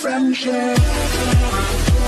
friendship.